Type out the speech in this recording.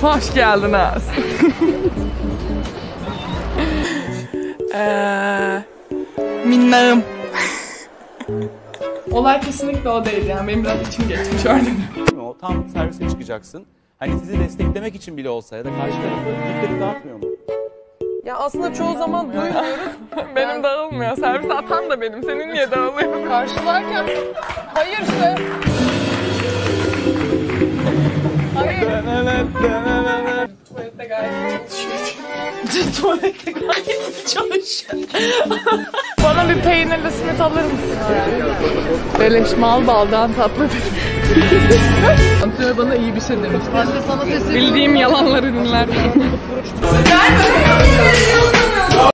Hoş geldin Az. Eee, minnağım. Olay kesinlikle o değil yani. Benim biraz içim geçmiş örneğin. O tam servise çıkacaksın. Hani sizi desteklemek için bile olsa ya da karşı tarafı dikkati dağıtmıyor mu? Ya aslında çoğu zaman duymuyoruz. benim dağılmıyor. Servise atan da benim. Senin niye dağılıyor? Karşılarken hayır işte. Tuvalette gayet çalışıyor. Tuvalette gayet çalışıyor. Bana bir peynirli simit alır mısın? Beleş mal baldan tatlı Antrenör bana iyi bir şey demiş. Ben de sana sesi Bildiğim yalanları dinler.